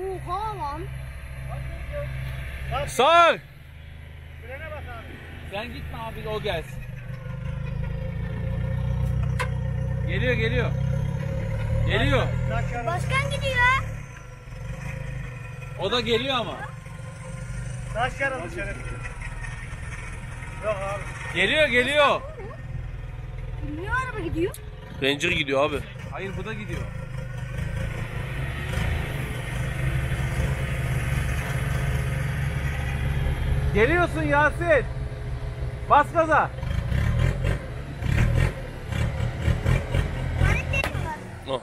Oha lan. Sağ. Frene bas abi. Sen gitme abi o gelsin. Geliyor geliyor. Geliyor. Başkan gidiyor. O da geliyor ama. Taş yarası şeref. Yok abi. Geliyor geliyor. Niye araba gidiyor? Ranger gidiyor abi. Hayır bu da gidiyor. Geliyorsun Yasin. Bas gaza. Oh.